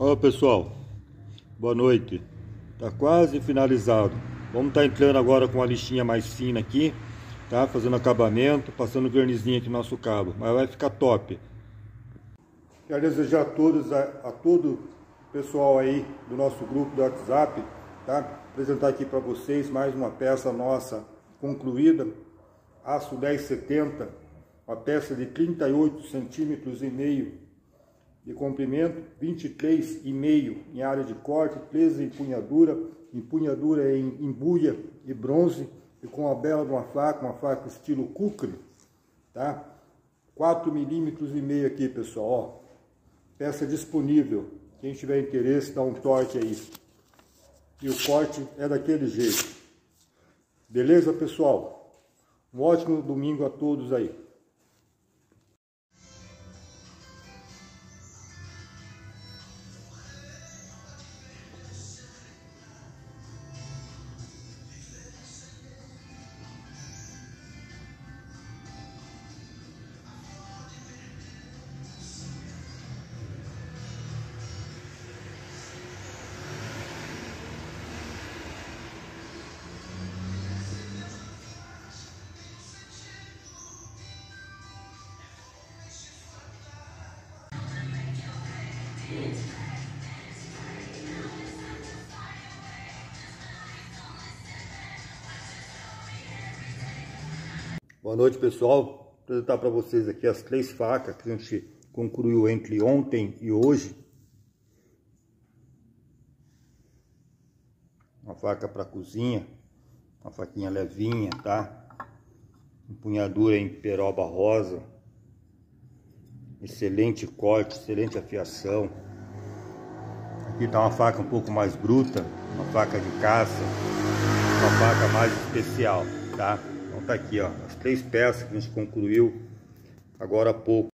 Olá pessoal, boa noite. Tá quase finalizado. Vamos estar tá entrando agora com a lixinha mais fina aqui, tá? Fazendo acabamento, passando vernizinho aqui no nosso cabo, mas vai ficar top. Quero desejar a todos, a, a todo pessoal aí do nosso grupo do WhatsApp, tá? Apresentar aqui para vocês mais uma peça nossa concluída, aço 1070, uma peça de 38 centímetros e meio de comprimento, 23,5 em área de corte, 13 empunhadura, empunhadura em embuia e bronze, e com a bela de uma faca, uma faca estilo Kukri, tá? 4 milímetros e meio aqui, pessoal, ó. Peça disponível. Quem tiver interesse, dá um toque aí. E o corte é daquele jeito. Beleza, pessoal? Um ótimo domingo a todos aí. Boa noite pessoal, vou apresentar para vocês aqui as três facas que a gente concluiu entre ontem e hoje. Uma faca para cozinha, uma faquinha levinha, tá? Empunhadura em peroba rosa. Excelente corte, excelente afiação. Aqui tá uma faca um pouco mais bruta, uma faca de caça, uma faca mais especial, tá? Então tá aqui, ó, as três peças que a gente concluiu agora há pouco.